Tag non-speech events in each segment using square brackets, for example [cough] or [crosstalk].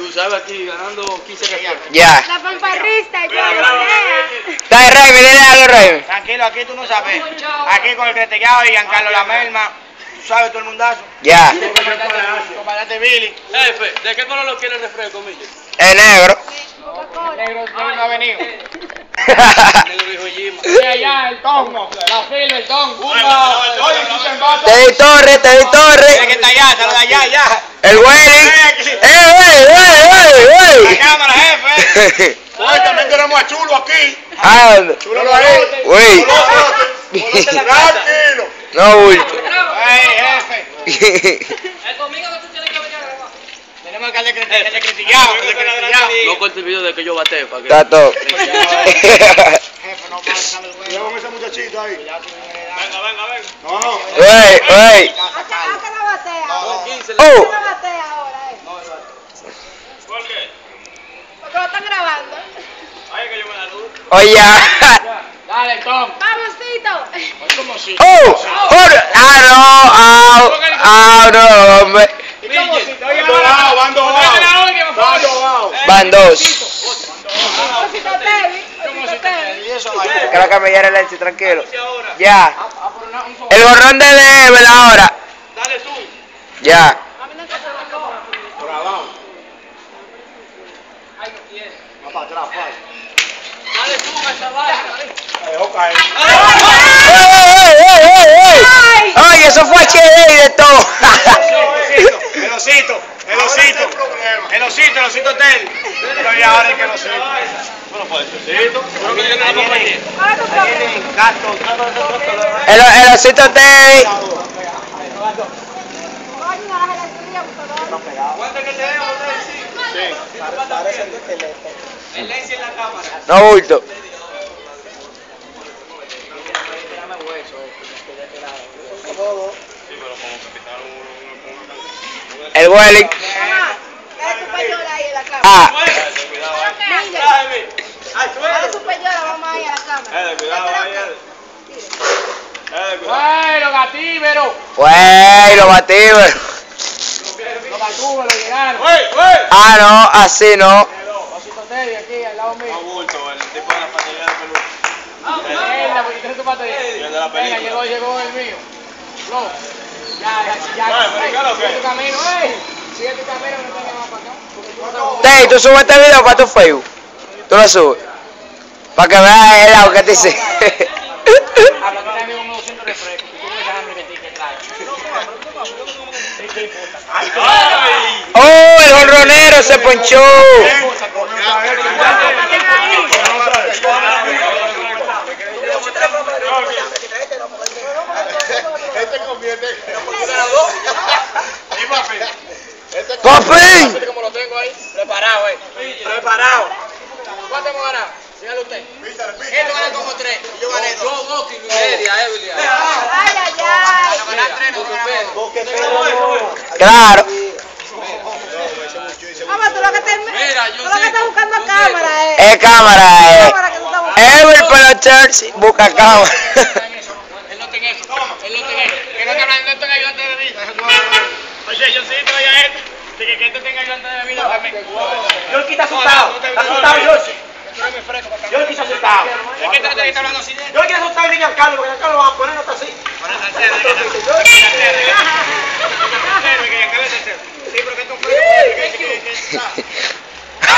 Tú sabes aquí ganando 15 reales. Ya. La fanfarrista, yo lo sé. Dale, Raimi, dile algo, Raimi. Tranquilo, aquí tú no sabes. Aquí con el cretellado y Giancarlo La Melma. Tú sabes todo el mundazo. Ya. Comandante Billy. Jefe, ¿de qué color lo quiere el refresco, Millo? El negro. Negro no ha venido. Negro dijo Jima. allá, el ton. La fila, el ton. Oye, Te di torre, te di que torre. está allá, saluda allá, allá. El Welling. ¡Eh, wey, wey, wey, La cámara, jefe. wey! [laughs] Hoy también tenemos a Chulo aquí. Ah, Chulo ahí. wey. [laughs] Tranquilo. No bulto. Ey, jefe. [laughs] Tenemos que el de el de cretellado, el de cretellado. No corte el video de que yo bate para que... Está todo. Jefe, no pasa. Cuidado con ese muchachito ahí. Venga, venga, venga. No. Wey, wey. ¿A qué la batea ahora? 15 Oh. ¿A qué la batea ahora, eh? ¿Por qué? Lo están grabando. Ay, que yo me la luz. Oye. Dale, Tom. Vamos, Tito. ¿Cómo si? ¡Oh! ¡Oh! ¡Ah, no! ¡Ah! ¡Ah, no, hombre! Oye. Van dos. Osito Tevi. ¿Cómo Osito si Tevi. Y eso, vaya. Que la camellera el tranquilo. Ya. El borrón de ahora. dale tú. Ya. A mí no se me lo Por abajo. Va para atrás. Dale tú, chaval. La dejó caer. ¡Ey, ey, ey, ey! ¡Ay, eso fue HD y de todo! El osito, el osito, el osito, el osito Tel. Pero ya ahora es que el osito. Bueno, pues. Creo que tiene la compañía. El, el osito. ¿Cuánto que tenemos, Lexi? El Lexi en la cámara. No bulto. El Welling. Ah. Eh, cuidado. Bueno, gatíbero. Lo gatúberos llegaron. ¡Wey, wey! Ah, no, así no. Osito Tel aquí al lado mío. No bulto, el tipo de la pantalla de peluche. Venga, porque tienes tu de Venga, llegó, llegó el mío. Flo. Ya, ya, ya. Sigue tu camino, ey. Sigue tu camino, no te más para acá. Porque tú no estás Tey, tú subes este video para tu Facebook. Tú lo subes. Para que veas el lado que te hice. A lo que te amigo me siento refresco. Tú no esa hambre que te que trae. ¿Qué importa? ¡Ay! ¡Oh, el honronero se ponchó! Este convierte. Este ¡Papi! como lo tengo ahí, preparado, eh. Preparado. ¿Cuánto hemos ganado? Dígale usted. Esto gana como tres. y Yo gané dos. Dos, dos, Media, Evelyn. Ay, ay, ay. Claro. Mamá, tú lo que estás, Mira, yo tú lo que sé, estás buscando sé. cámara, eh. Es cámara, eh. Buscando. Every Peloters busca cámara. Él no tiene eso. Él no tiene eso. Que no te hablan, no tenga ayudante de bebida. Oye, yo sí te doy a esto. De que, este tenga ayudante de bebida también. Yo lo quito asustado. Está asustado yo sí. Yo lo quito asustado. Es este está de al niño Carlos, porque Carlos va a poner nota así.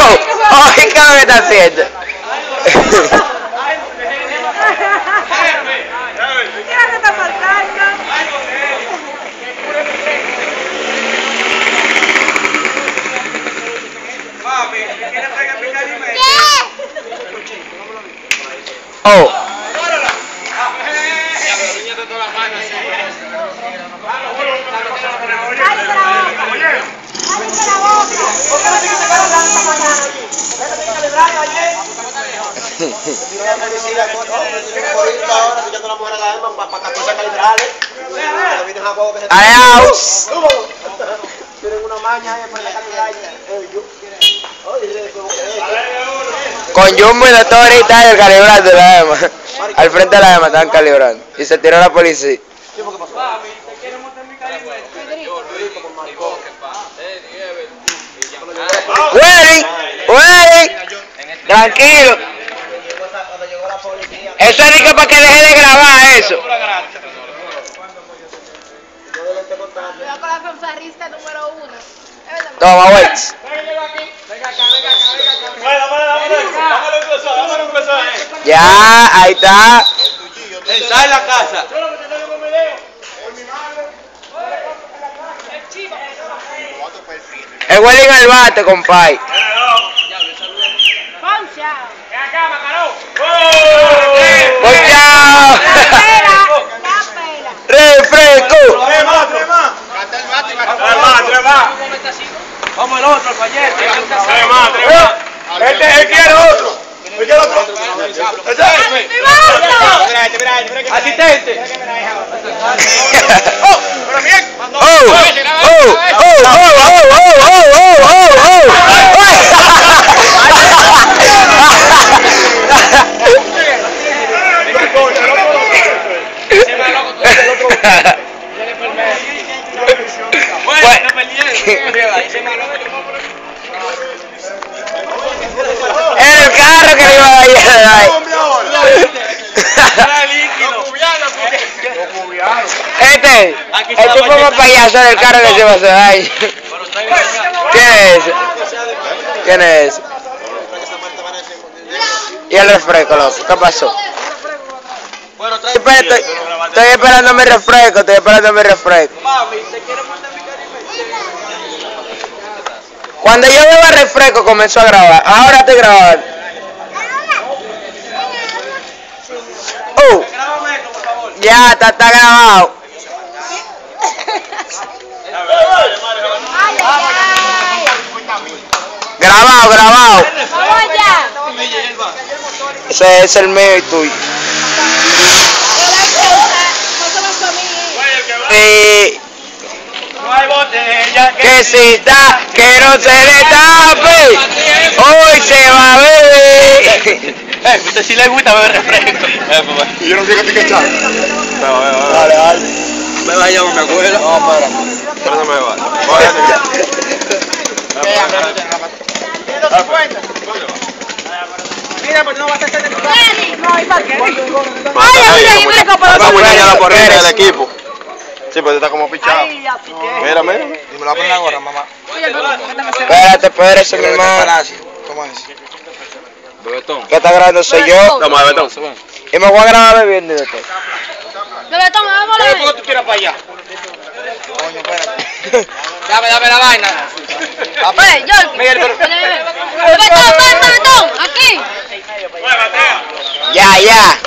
oh, olha a câmera da seda. Oh. Con Jumbo y doctor calibrando la EMA. Al frente de la EMA estaban calibrando. Y se tiró la policía. Tranquilo. Eso es que para que deje de grabar eso. Cuidado con la fanfarrista número uno. Es. Toma, él. Ya, ahí está. Está en la casa. Huele en el bate, compadre. Concha. Ven acá, Macaró. Pues chao. La pela. La pela. Refresco. Tres más, tres más. Tres más, tres más. Vamos el otro, el fallete. Tres más, tres más. Este, él quiere otro. Él quiere otro. Ese es. Asistente. Pero bien. Oh, oh, oh, oh, oh, oh, oh, oh, Bueno. Era el carro que le iba a. Este, el tipo más payaso del carro que se va a hacer ahí. ¿Quién es? ¿Quién es? Y el refresco, loco. ¿Qué pasó? Espera, estoy, estoy esperando mi refresco, estoy esperando mi refresco. Cuando yo beba refresco comenzó a grabar. Ahora estoy grabando. Oh, ya está, está grabado. Grabado, grabado. Vamos allá. Ese es el mío y tuyo. No se va a mí. Y No hay botella que si está, que no se le tape. Hoy se va a beber. Eh, usted [laughs] sí le gusta beber refresco. Y yo no quiero que te echar. Dale, dale. Me va a llamar mi abuela. No, para. Pero no me va. Mira, pues no vas a estar en Nelly. No, ¿y para qué? Ay, Ay, oye, Greco, pero Va a tú- buñar la porrita Espérese. del equipo. Sí, pues está como pichado. Mira, mira. Y me lo voy a ahora, mamá. Espérate, espérese, mi hermano. Toma eso. Bebetón. ¿Qué está grabando? Soy yo. Toma, Bebetón. Y me voy a grabar bebiendo de todo. Bebetón, me voy a ¿Por qué tú tiras para allá? Coño, espérate. Dame, dame la vaina. Oye, yo. Miguel, pero... Bebetón, Bebetón, aquí. Ya, ya.